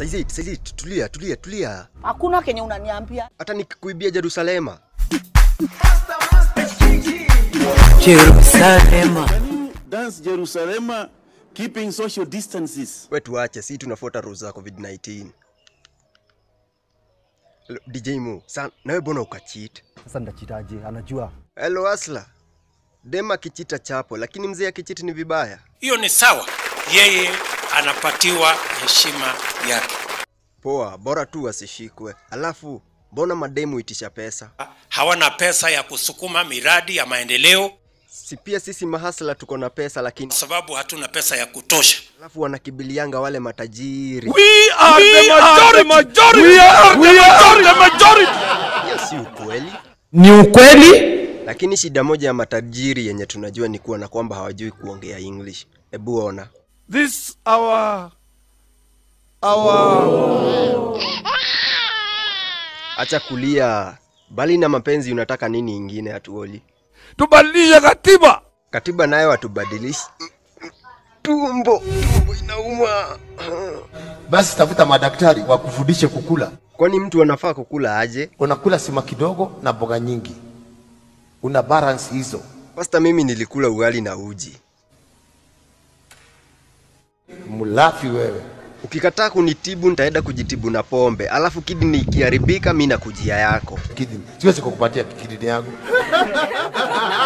saizi saizi tulia tulia tulia Hakuna kenye unaniambia. hata nikikuibia jerusalema Jerusalema. Dance Jerusalema, keeping social distances. we tuache si tunafuata rules za covid-19 dj mu sa nawe bona ukachit Sasa ndachitaje? Anajua Hello asla Dema kichita chapo lakini mzee akichiti ni vibaya hiyo ni sawa yeye anapatiwa heshima yake. Poa bora tu asishikwe alafu mbona mademu itisha pesa? Hawana pesa ya kusukuma miradi ya maendeleo. Si pia sisi mahasla tuko na pesa lakini sababu hatuna pesa ya kutosha. Alafu wanakibilianga wale matajiri. We are the majority. majority. We are the majority. hiyo si ukweli. Ni ukweli? lakini shida moja ya matajiri yenye tunajua ni kuwa na kwamba hawajui kuongea english. Hebu ona This our our. Acha kulia. Bali na mapenzi unataka nini ingine hatuoli? Tubadilishe katiba. katiba nayo hatubadilishi. Tumbo tumbo inauma. Basi tafuta madaktari wakufundishe kukula. kwani mtu anafaa kukula aje? Unakula sima kidogo na mboga nyingi, una balance hizo. pasta mimi nilikula ugali na uji Mlafi wewe. ukikataa kunitibu nitaenda kujitibu na pombe alafu kidini ikiharibika mi nakujia yako Kidney. Siwezi kukupatia kidney yangu.